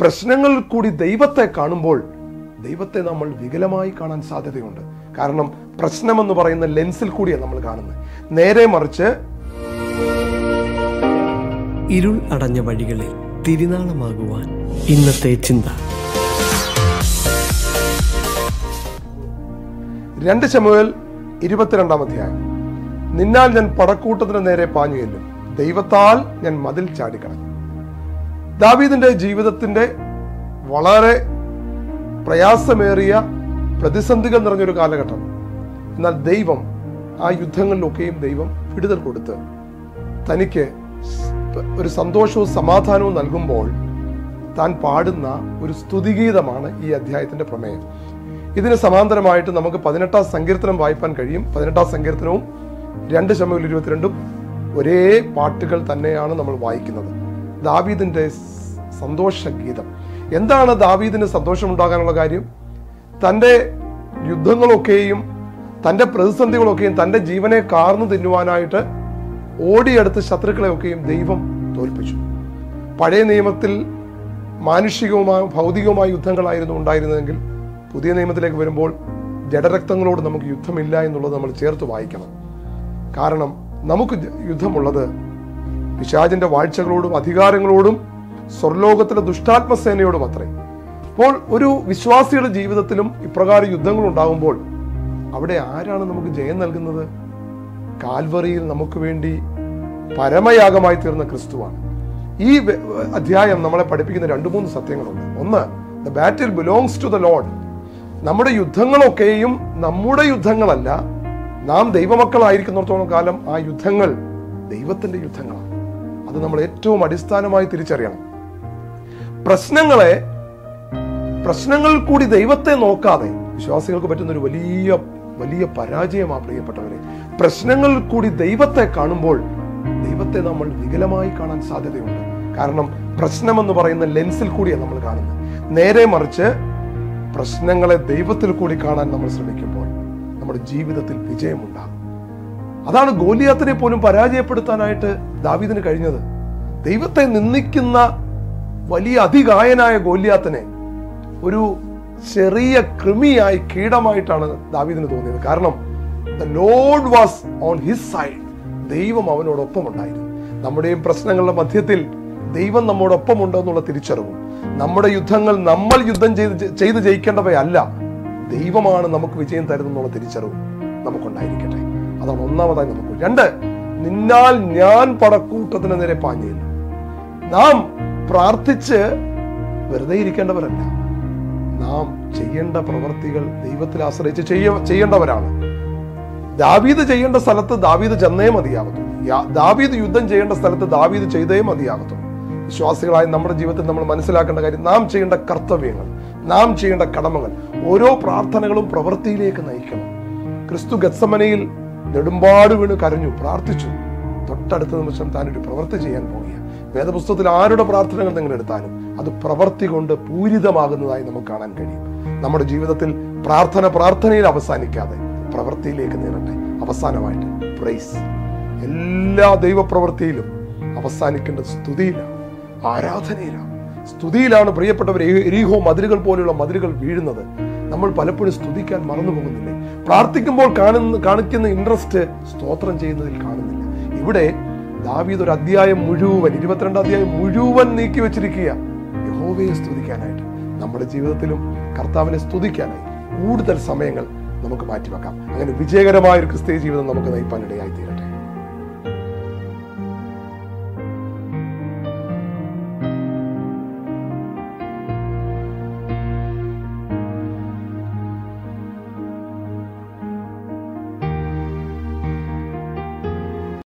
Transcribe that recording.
പ്രശ്നങ്ങളിൽ കൂടി ദൈവത്തെ കാണുമ്പോൾ ദൈവത്തെ നമ്മൾ വികലമായി കാണാൻ സാധ്യതയുണ്ട്. കാരണം പ്രശ്നമെന്ന് പറയുന്ന ലെൻസിൽ കൂടിയാണ് നമ്മൾ കാണുന്നത്. നേരെ മറിച്ച് ഇരുൾ അടഞ്ഞ വഴികളിൽ തിരുനാളമാകുവാൻ ഇന്നത്തെ ചിന്ത. രണ്ട് ശമുവേൽ ഇരുപത്തിരണ്ടാം അധ്യായം. നിന്നാൽ ഞാൻ പടക്കൂട്ടത്തിന് നേരെ പാഞ്ഞു ചെല്ലും. ദൈവത്താൽ ഞാൻ മതിൽ ചാടിക്കളഞ്ഞു ദാവീദിന്റെ ജീവിതത്തിന്റെ വളരെ പ്രയാസമേറിയ പ്രതിസന്ധികൾ നിറഞ്ഞൊരു കാലഘട്ടം. എന്നാൽ ദൈവം ആ യുദ്ധങ്ങളിലൊക്കെയും ദൈവം വിടുതൽ കൊടുത്ത് തനിക്ക് ഒരു സന്തോഷവും സമാധാനവും നൽകുമ്പോൾ താൻ പാടുന്ന ഒരു സ്തുതിഗീതമാണ് ഈ അധ്യായത്തിന്റെ പ്രമേയം. ഇതിന് സമാന്തരമായിട്ട് നമുക്ക് പതിനെട്ടാം സങ്കീർത്തനം വായിപ്പാൻ കഴിയും. പതിനെട്ടാം സങ്കീർത്തനവും രണ്ട് ശമയിൽ ഇരുപത്തിരണ്ടും ഒരേ പാട്ടുകൾ തന്നെയാണ് നമ്മൾ വായിക്കുന്നത്. ദാവീദിന്റെ സന്തോഷഗീതം. എന്താണ് ദാവീദിന് സന്തോഷമുണ്ടാകാനുള്ള കാര്യം? തന്റെ യുദ്ധങ്ങളൊക്കെയും തന്റെ പ്രതിസന്ധികളൊക്കെയും തന്റെ ജീവനെ കാർന്നു തിന്നുവാനായിട്ട് ഓടിയെടുത്ത് ശത്രുക്കളെയൊക്കെയും ദൈവം തോൽപ്പിച്ചു. പഴയ നിയമത്തിൽ മാനുഷികവുമായ ഭൗതികവുമായ യുദ്ധങ്ങളായിരുന്നു ഉണ്ടായിരുന്നതെങ്കിൽ പുതിയ നിയമത്തിലേക്ക് വരുമ്പോൾ ജഡരക്തങ്ങളോട് നമുക്ക് യുദ്ധമില്ല എന്നുള്ളത് നമ്മൾ ചേർത്ത് വായിക്കണം. കാരണം നമുക്ക് യുദ്ധമുള്ളത് പിശാചിന്റെ വാഴ്ചകളോടും അധികാരങ്ങളോടും സ്വർലോകത്തിലെ ദുഷ്ടാത്മസേനയോടും അത്രേ. അപ്പോൾ ഒരു വിശ്വാസിയുടെ ജീവിതത്തിലും ഇപ്രകാരം യുദ്ധങ്ങൾ ഉണ്ടാകുമ്പോൾ അവിടെ ആരാണ് നമുക്ക് ജയം നൽകുന്നത്? കാൽവറിയിൽ നമുക്ക് വേണ്ടി പരമയാഗമായി തീർന്ന ക്രിസ്തുവാണ്. ഈ അധ്യായം നമ്മളെ പഠിപ്പിക്കുന്ന രണ്ട് മൂന്ന് സത്യങ്ങളുണ്ട്. ഒന്ന് the battle belongs to the Lord. നമ്മുടെ യുദ്ധങ്ങളൊക്കെയും നമ്മുടെ യുദ്ധങ്ങളല്ല നാം ദൈവമക്കളായിരിക്കുന്നിടത്തോളം കാലം ആ യുദ്ധങ്ങൾ ദൈവത്തിന്റെ യുദ്ധങ്ങളാണ്. അത് നമ്മൾ ഏറ്റവും അടിസ്ഥാനമായി തിരിച്ചറിയണം. പ്രശ്നങ്ങളെ പ്രശ്നങ്ങളിൽ കൂടി ദൈവത്തെ നോക്കാതെ വിശ്വാസികൾക്ക് പറ്റുന്ന ഒരു വലിയ വലിയ പരാജയമാണ് പ്രിയപ്പെട്ടവരെ. പ്രശ്നങ്ങളിൽ കൂടി ദൈവത്തെ കാണുമ്പോൾ ദൈവത്തെ നമ്മൾ വികലമായി കാണാൻ സാധ്യതയുണ്ട്. കാരണം പ്രശ്നമെന്ന് പറയുന്ന ലെൻസിൽ കൂടിയാണ് നമ്മൾ കാണുന്നത്. നേരെ മറിച്ച് പ്രശ്നങ്ങളെ ദൈവത്തിൽ കൂടി കാണാൻ നമ്മൾ ശ്രമിക്കുമ്പോൾ നമ്മുടെ ജീവിതത്തിൽ വിജയമുണ്ടാകും. അതാണ് ഗോലിയാത്തിനെ പോലും പരാജയപ്പെടുത്താനായിട്ട് ദാവീദിന് കഴിഞ്ഞത്. ദൈവത്തെ നിന്ദിക്കുന്ന വലിയ അതികായനായ ഗോലിയാത്തിനെ ഒരു ചെറിയ കൃമിയായി കീടമായിട്ടാണ് ദാവീദിന് തോന്നിയത്. കാരണം the Lord was on his side ദൈവം അവനോടൊപ്പം ഉണ്ടായിരുന്നു നമ്മുടെയും പ്രശ്നങ്ങളുടെ മധ്യത്തിൽ ദൈവം നമ്മോടൊപ്പം ഉണ്ടോ എന്നുള്ള തിരിച്ചറിവും. നമ്മുടെ യുദ്ധങ്ങൾ നമ്മൾ യുദ്ധം ചെയ്ത് ചെയ്ത് ജയിക്കേണ്ടവയല്ല. ദൈവമാണ് നമുക്ക് വിജയം തരുന്നുള്ള തിരിച്ചറിവും നമുക്കുണ്ടായിരിക്കട്ടെ. അതാണ് ഒന്നാമതായി നമുക്ക് രണ്ട് നിന്നാൽ ഞാൻ പടക്കൂട്ടത്തിന് നേരെ പാഞ്ഞില്ല നാം പ്രാർത്ഥിച്ച് വെറുതെ ഇരിക്കേണ്ടവരല്ല. നാം ചെയ്യേണ്ട പ്രവർത്തികൾ ദൈവത്തിൽ ആശ്രയിച്ച് ചെയ്യ ചെയ്യേണ്ടവരാണ്. ദാവീദ് ചെയ്യേണ്ട സ്ഥലത്ത് ദാവീദ് ചെന്നേ മതിയാകത്തുള്ളൂ ദാവീദ് യുദ്ധം ചെയ്യേണ്ട സ്ഥലത്ത് ദാവീദ് ചെയ്തേ മതിയാകത്തുള്ളൂ വിശ്വാസികളായി നമ്മുടെ ജീവിതത്തിൽ നമ്മൾ മനസ്സിലാക്കേണ്ട കാര്യം നാം ചെയ്യേണ്ട കർത്തവ്യങ്ങൾ നാം ചെയ്യേണ്ട കടമകൾ ഓരോ പ്രാർത്ഥനകളും പ്രവൃത്തിയിലേക്ക് നയിക്കണം. ക്രിസ്തു ഗത്സമനയിൽ നെടുമ്പാട് വീണ് കരഞ്ഞു പ്രാർത്ഥിച്ചു. തൊട്ടടുത്ത നിമിഷം താനൊരു പ്രവൃത്തി ചെയ്യാൻ പോകുക വേദപുസ്തകത്തിൽ ആരുടെ പ്രാർത്ഥനകൾ നിങ്ങൾ എടുത്താലും അത് പ്രവൃത്തി കൊണ്ട് പൂരിതമാകുന്നതായി നമുക്ക് കാണാൻ കഴിയും. നമ്മുടെ ജീവിതത്തിൽ പ്രാർത്ഥന പ്രാർത്ഥനയിൽ അവസാനിക്കാതെ പ്രവൃത്തിയിലേക്ക് നീറട്ടെ. അവസാനമായിട്ട് പ്രൈസ് എല്ലാ ദൈവപ്രവൃത്തിയിലും അവസാനിക്കേണ്ടത് സ്തുതിയിലാണ് ആരാധനയിലാണ്. സ്തുതിയിലാണ് പ്രിയപ്പെട്ടവർ എരീഹോ മതിലുകൾ പോലെയുള്ള മതിലുകൾ വീഴുന്നത്. നമ്മൾ പലപ്പോഴും സ്തുതിക്കാൻ മറന്നു പോകുന്നില്ലേ പ്രാർത്ഥിക്കുമ്പോൾ കാണുന്ന കാണിക്കുന്ന ഇൻട്രസ്റ്റ് സ്തോത്രം ചെയ്യുന്നതിൽ കാണുന്നില്ല. ഇവിടെ ദാവീദ് ഒരു അധ്യായം മുഴുവൻ ഇരുപത്തിരണ്ട് അധ്യായം മുഴുവൻ നീക്കി വെച്ചിരിക്കുക യഹോവയെ സ്തുതിക്കാനായിട്ട് നമ്മുടെ ജീവിതത്തിലും കർത്താവിനെ സ്തുതിക്കാനായി കൂടുതൽ സമയങ്ങൾ നമുക്ക് മാറ്റിവെക്കാം. അങ്ങനെ വിജയകരമായ ഒരു ക്രിസ്തീയ ജീവിതം നമുക്ക് നയിപ്പാൻ ഇടയായി തീരണം